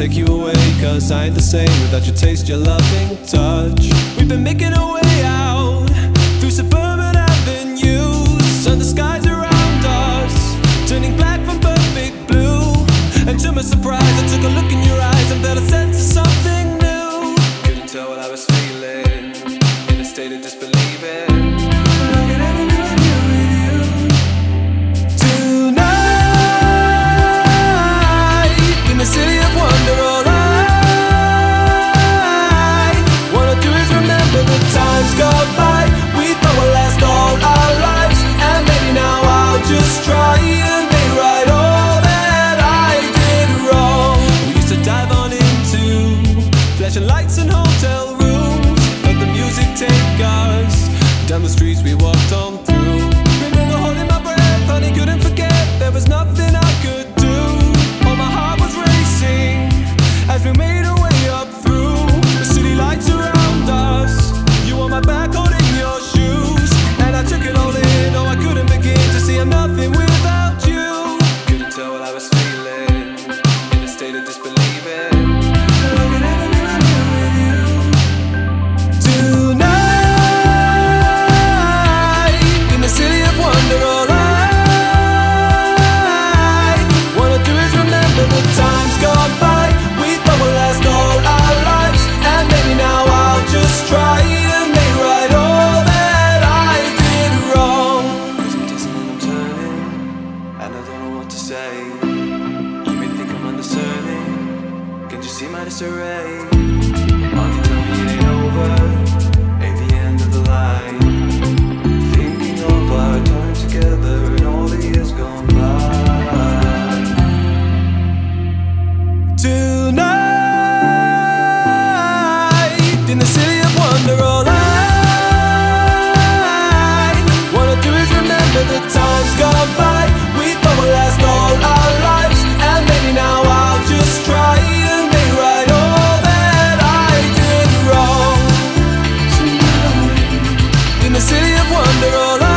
take you away Cause I ain't the same without your taste, your loving touch. We've been making our way flashing lights and hotel rooms, but the music take us down the streets we walked on. and I don't know what to say. You may think I'm undiscerning. Can you see my disarray? Aren't you tell me it ain't over? Ain't the end of the line. Thinking of our time together and all the years gone by. Tonight in the city of wonder, all I wanna do is remember the times gone by. under all